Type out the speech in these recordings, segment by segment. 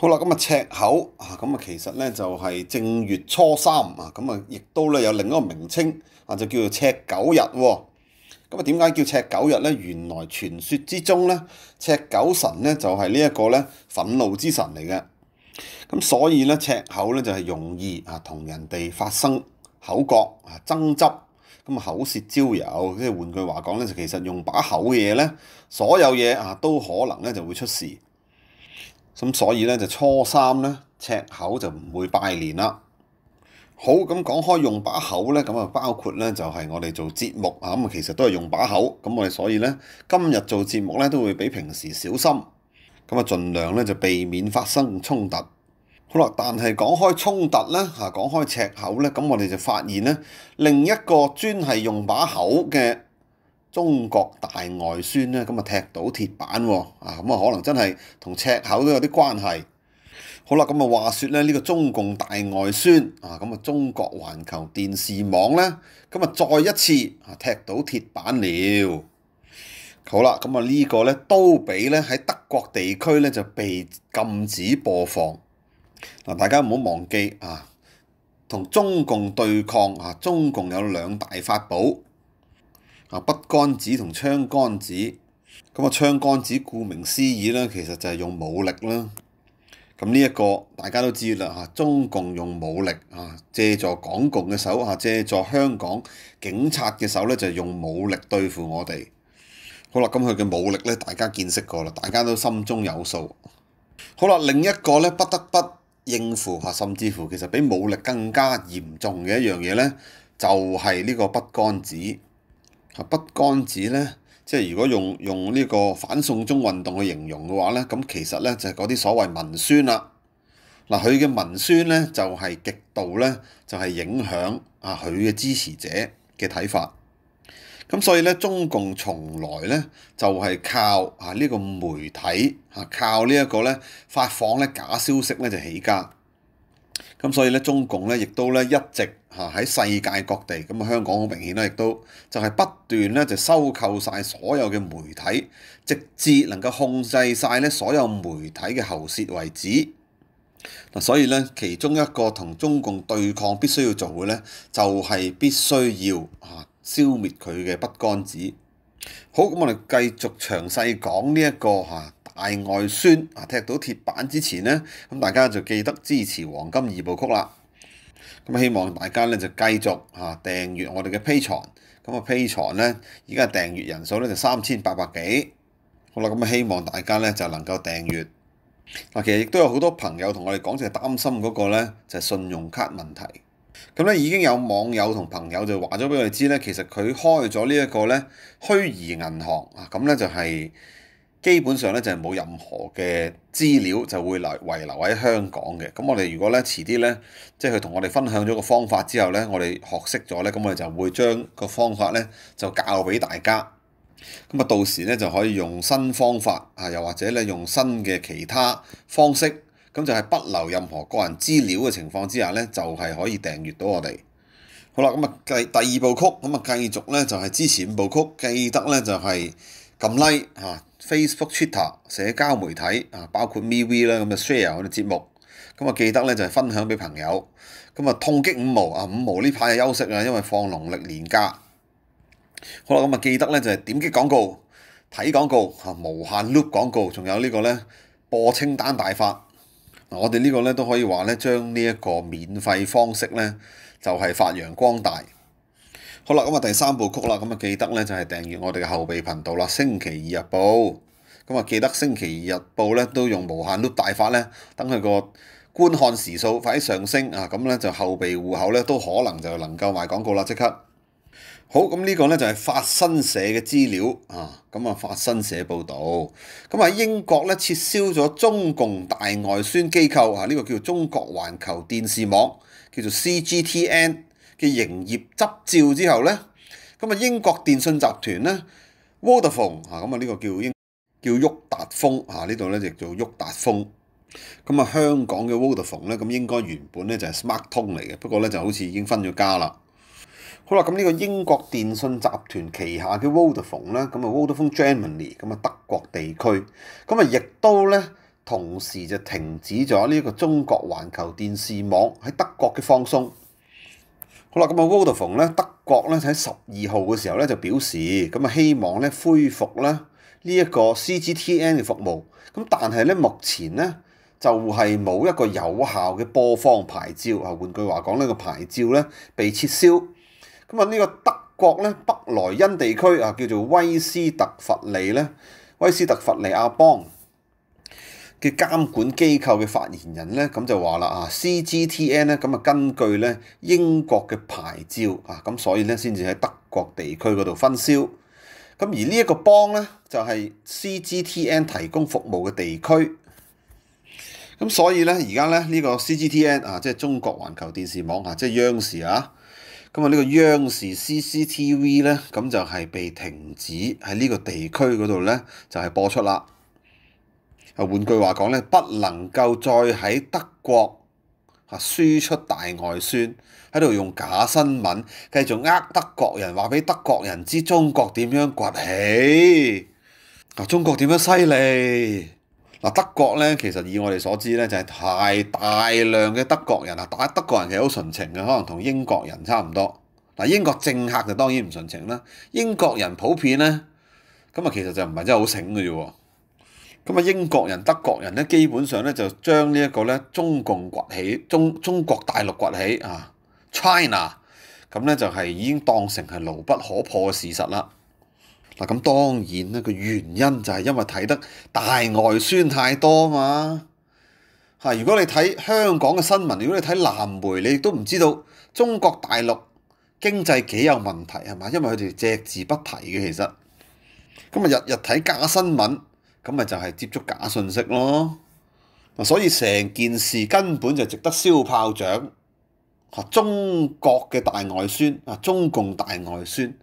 好啦，咁啊赤口啊，咁啊其實咧就係正月初三啊，咁啊亦都咧有另一個名稱啊，就叫做赤狗日。咁啊點解叫赤狗日咧？原來傳說之中咧，赤狗神咧就係呢一個咧憤怒之神嚟嘅。咁所以咧赤口咧就係容易啊同人哋發生口角啊爭執，咁啊口舌招尤，即係換句話講咧，就其實用把口嘅嘢咧，所有嘢啊都可能咧就會出事。咁所以咧就初三咧赤口就唔會拜年啦。好，咁講開用把口咧，咁啊包括咧就係我哋做節目啊，咁啊其實都係用把口。咁我哋所以咧今日做節目咧都會比平時小心，咁啊盡量咧就避免發生衝突。好啦，但係講開衝突咧嚇，講開赤口咧，咁我哋就發現咧另一個專係用把口嘅。中國大外宣咧，咁啊踢到鐵板喎，啊咁啊可能真係同赤口都有啲關係。好啦，咁啊話説咧，呢個中共大外宣啊，咁啊中國環球電視網咧，咁啊再一次啊踢到鐵板了。好啦，咁啊呢個咧都俾咧喺德國地區咧就被禁止播放。嗱，大家唔好忘記啊，同中共對抗啊，中共有兩大法寶。啊，筆桿子同槍桿子，咁啊槍桿子顧名思義咧，其實就係用武力啦。咁呢一個大家都知啦嚇，中共用武力啊，借助港共嘅手啊，借助香港警察嘅手咧，就用武力對付我哋。好啦，咁佢嘅武力咧，大家見識過啦，大家都心中有數。好啦，另一個咧不得不應付嚇，甚至乎其實比武力更加嚴重嘅一樣嘢咧，就係呢個筆桿子。嚇不乾子咧，即係如果用用呢個反送中運動去形容嘅話咧，咁其實咧就係嗰啲所謂文宣啦。嗱，佢嘅文宣咧就係極度咧就係影響啊佢嘅支持者嘅睇法。咁所以咧，中共從來咧就係靠啊呢個媒體啊靠呢一個咧發放咧假消息咧就起家。咁所以咧，中共咧亦都咧一直嚇喺世界各地，咁啊香港好明顯咧，亦都就係不斷咧就收購晒所有嘅媒體，直至能夠控制晒咧所有媒體嘅喉舌為止。嗱，所以咧其中一個同中共對抗必須要做嘅咧，就係必須要嚇消滅佢嘅筆桿子。好，咁我哋繼續詳細講呢一個嚇。大外宣啊，踢到鐵板之前呢，咁大家就記得支持黃金二部曲啦。咁希望大家咧就繼續嚇訂閱我哋嘅 P 床。咁啊 Patreon 咧，而家訂閱人數咧就三千八百幾。好啦，咁啊希望大家咧就能夠訂閱。嗱，其實亦都有好多朋友同我哋講，就係擔心嗰個咧就係信用卡問題。咁咧已經有網友同朋友就話咗俾我哋知咧，其實佢開咗呢一個咧虛擬銀行啊，咁咧就係。基本上咧就係冇任何嘅資料就會留遺留喺香港嘅。咁我哋如果咧遲啲咧，即係佢同我哋分享咗個方法之後咧，我哋學識咗咧，咁我哋就會將個方法咧就教俾大家。咁啊到時咧就可以用新方法啊，又或者咧用新嘅其他方式，咁就係不留任何個人資料嘅情況之下咧，就係可以訂閱到我哋。好啦，咁啊第二部曲，咁啊繼續咧就係之前五部曲，記得咧就係撳 like 嚇。Facebook、Twitter 社交媒體啊，包括 MeWe 啦，咁啊 share 我哋節目，咁啊記得咧就係分享俾朋友，咁啊痛擊五毛啊，五毛呢排休息啊，因為放農曆年假。好啦，咁啊記得咧就係點擊廣告、睇廣告嚇，無限 loop 廣告，仲有呢個咧播清單大法。我哋呢個咧都可以話咧將呢一個免費方式咧就係發揚光大。好啦，咁啊第三部曲啦，咁啊記得咧就係訂閱我哋嘅後備頻道啦，星期二日報。咁啊記得星期二日報咧都用無限 loop 大法咧，等佢個觀看時數快啲上升啊，咁咧就後備戶口咧都可能就能夠賣廣告啦，即刻。好，咁呢個咧就係法新社嘅資料啊，咁啊法新社報導，咁喺英國咧撤銷咗中共大外宣機構啊，呢個叫做中國環球電視網，叫做 CGTN。嘅營業執照之後咧，咁啊英國電信集團咧，Vodafone 啊，咁啊呢個叫英叫沃達豐啊，呢度咧就叫沃達豐。咁啊香港嘅 Vodafone 咧，咁應該原本咧就係 Smart 通嚟嘅，不過咧就好似已經分咗家啦。好啦，咁呢個英國電信集團旗下嘅 Vodafone 咧，咁啊 Vodafone Germany，咁啊德國地區，咁啊亦都咧同時就停止咗呢個中國環球電視網喺德國嘅放送。好啦，咁啊 Vodafone 咧德國咧喺十二號嘅時候咧就表示，咁啊希望咧恢復咧呢一個 CGTN 嘅服務，咁但係咧目前咧就係冇一個有效嘅播放牌照啊，換句話講呢個牌照咧被撤銷。咁啊，呢個德國咧北萊茵地區啊，叫做威斯特弗利咧，威斯特弗利亞邦嘅監管機構嘅發言人咧，咁就話啦啊，CGTN 咧，咁啊根據咧英國嘅牌照啊，咁所以咧先至喺德國地區嗰度分銷。咁而呢一個邦咧，就係 CGTN 提供服務嘅地區。咁所以咧，而家咧呢個 CGTN 啊，即係中國環球電視網啊，即係央視啊。咁啊，呢個央視 CCTV 咧，咁就係被停止喺呢個地區嗰度咧，就係播出啦。啊，換句話講咧，不能夠再喺德國啊輸出大外宣，喺度用假新聞繼續呃德國人，話俾德國人知中國點樣崛起，啊中國點樣犀利。嗱，德國咧，其實以我哋所知咧，就係太大量嘅德國人啊！打德國人其實好純情嘅，可能同英國人差唔多。嗱，英國政客就當然唔純情啦。英國人普遍咧，咁啊其實就唔係真係好醒嘅啫。咁啊，英國人、德國人咧，基本上咧就將呢一個咧中共崛起、中中國大陸崛起啊，China，咁咧就係已經當成係牢不可破嘅事實啦。嗱，咁當然咧，個原因就係因為睇得大外宣太多嘛。嚇，如果你睇香港嘅新聞，如果你睇南媒，你都唔知道中國大陸經濟幾有問題係嘛？因為佢哋隻字不提嘅其實。咁啊，日日睇假新聞，咁咪就係接觸假信息咯。所以成件事根本就值得燒炮仗。嚇，中國嘅大外孫啊，中共大外孫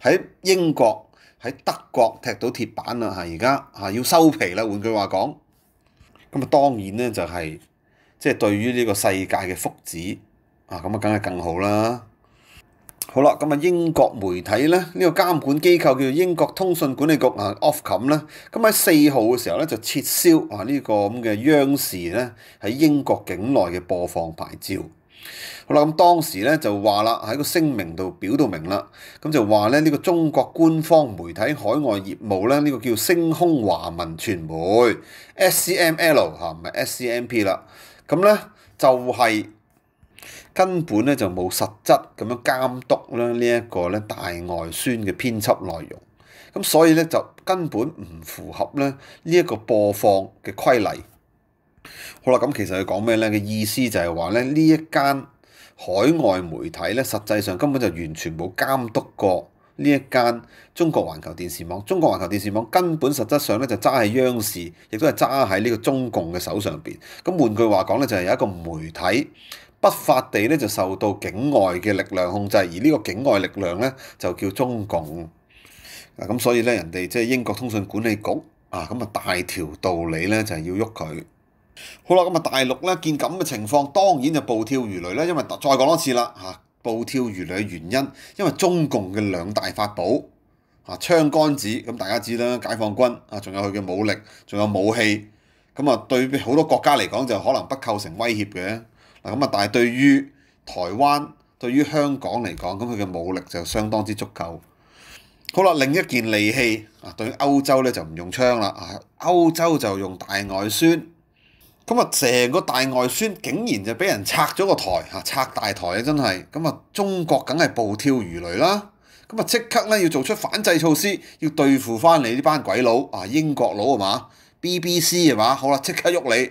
喺英國。喺德國踢到鐵板啦，而家嚇要收皮啦。換句話講，咁啊當然咧就係即係對於呢個世界嘅福祉啊，咁啊梗係更好啦。好啦，咁啊英國媒體咧呢個監管機構叫做英國通信管理局啊，Ofcom 咧，咁喺四號嘅時候咧就撤銷啊呢個咁嘅央視咧喺英國境內嘅播放牌照。好啦，咁當時咧就話啦，喺個聲明度表到明啦，咁就話咧呢個中國官方媒體海外業務咧，呢個叫星空華文傳媒 SCML 嚇，唔係 SCMP 啦。咁咧就係根本咧就冇實質咁樣監督咧呢一個咧大外宣嘅編輯內容，咁所以咧就根本唔符合咧呢一個播放嘅規例。好啦，咁其實佢講咩咧？嘅意思就係話咧，呢一間海外媒體咧，實際上根本就完全冇監督過呢一間中國環球電視網。中國環球電視網根本實質上咧就揸喺央視，亦都係揸喺呢個中共嘅手上邊。咁換句話講咧，就係有一個媒體不法地咧就受到境外嘅力量控制，而呢個境外力量咧就叫中共。啊，咁所以咧，人哋即係英國通信管理局啊，咁啊大條道理咧就係要喐佢。好啦，咁啊大陸咧見咁嘅情況，當然就暴跳如雷啦。因為再講多次啦嚇，暴跳如雷嘅原因，因為中共嘅兩大法寶嚇槍桿子，咁大家知啦，解放軍啊，仲有佢嘅武力，仲有武器，咁啊對好多國家嚟講就可能不構成威脅嘅嗱。咁啊，但係對於台灣、對於香港嚟講，咁佢嘅武力就相當之足夠。好啦，另一件利器啊，對於歐洲咧就唔用槍啦啊，歐洲就用大外宣。咁啊，成個大外宣竟然就俾人拆咗個台嚇，拆大台啊！真係咁啊，中國梗係暴跳如雷啦！咁啊，即刻咧要做出反制措施，要對付翻你呢班鬼佬啊，英國佬係嘛？BBC 係嘛？好啦，即刻喐你！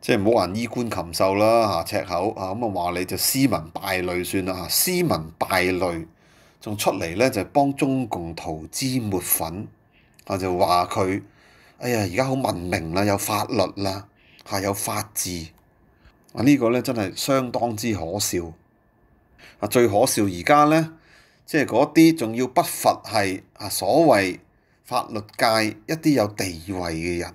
即係唔好話衣冠禽獸啦嚇，赤口啊咁啊話你就斯文敗類算啦嚇，斯文敗類仲出嚟呢，就幫中共塗脂抹粉，啊就話佢哎呀而家好文明啦，有法律啦嚇，有法治啊呢個呢，真係相當之可笑啊！最可笑而家呢。即係嗰啲仲要不乏係啊所謂法律界一啲有地位嘅人